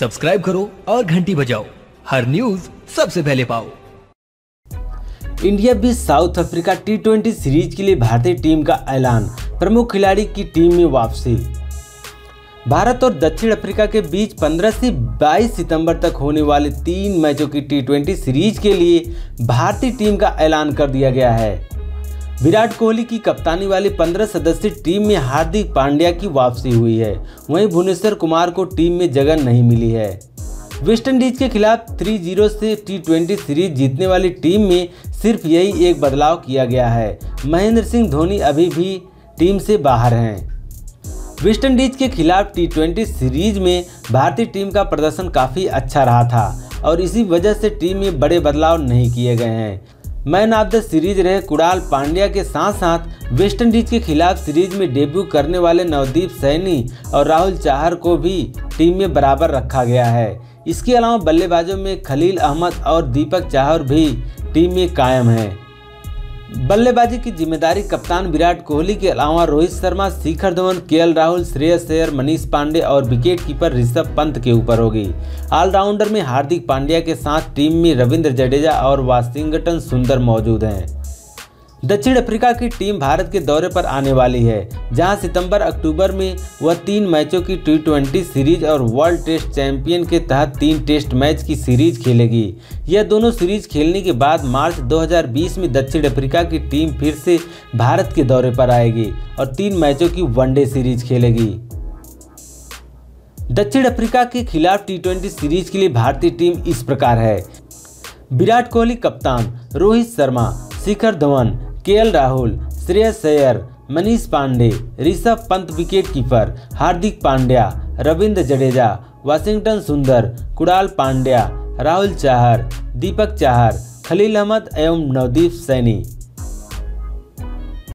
Subscribe करो और घंटी बजाओ। हर न्यूज़ सबसे पहले पाओ। इंडिया भी South Africa T twenty series के लिए भारतीय टीम का ऐलान, प्रमुख खिलाड़ी की टीम में वापसी। भारत और दक्षिण अफ्रीका के बीच 15 से 22 सितंबर तक होने वाले तीन मैचों की टी सीरीज़ के लिए भारतीय टीम का ऐलान कर दिया गया है। विराट कोहली की कप्तानी वाली 15 सदस्यीय टीम में हार्दिक पांड्या की वापसी हुई है। वहीं भुवनेश्वर कुमार को टीम में जगह नहीं मिली है। वेस्टइंडीज के खिलाफ 3-0 से टी सीरीज़ जीतने वाली टीम में सिर्फ़ यही एक बदलाव किया गया है। महेंद्र सिंह धोनी अभी भी टीम से बाहर हैं। वेस्टइंडीज के खिलाफ टी सीरीज़ में भारतीय टीम का प्रदर्शन काफ़ी अच्छा रहा था और इसी वजह से टीम में बड़े बदलाव नहीं किए गए हैं। मैन ऑफ़ द सीरीज़ रहे कुणाल पांड्या के साथ साथ वेस्टइंडीज के खिलाफ सीरीज़ में डेब्यू करने वाले नवदीप सैनी और राहुल चाहर को भी टीम में बराबर रखा गया है। इसके अलावा बल्लेबाजों में खलील अहमद और दीपक चाहर भी टीम में कायम हैं। बल्लेबाजी की ज़िम्मेदारी कप्तान विराट कोहली के अलावा रोहित शर्मा, शिखर धवन, के राहुल, श्रेयस अय्यर, मनीष पांडे और विकेट कीपर ऋषभ पंत के ऊपर होगी। ऑलराउंडर में हार्दिक पांड्या के साथ टीम में रविंद्र जडेजा और वाशिंगटन सुंदर मौजूद हैं। दक्षिण अफ्रीका की टीम भारत के दौरे पर आने वाली है, जहाँ सितंबर, अक्टूबर में वह तीन मैचों की टी सीरीज़ और वर्ल्ड टेस्ट चैंपियन के तहत तीन टेस्ट मैच की सीरीज़ खेलेगी। यह दोनों सीरीज़ खेलने के बाद मार्च 2020 में दक्षिण अफ्रीका की टीम फिर से भारत के दौरे पर आएगी और तीन मैचों की वनडे सीरीज़ खेलेगी। दक्षिण अफ्रीका के खिलाफ टी सीरीज़ के लिए भारतीय टीम इस प्रकार है। विराट कोहली कप्तान Rohit Sharma, Shikhar Dhawan K Rahul, Shreyas Iyer Manish Pandey, Rishabh Pant wicket keeper Hardik Pandya, Ravindra Jadeja, Washington Sundar, Krunal Pandya, Rahul Chahar, Deepak Chahar, Khalil Ahmad एवं नवदीप सैनी।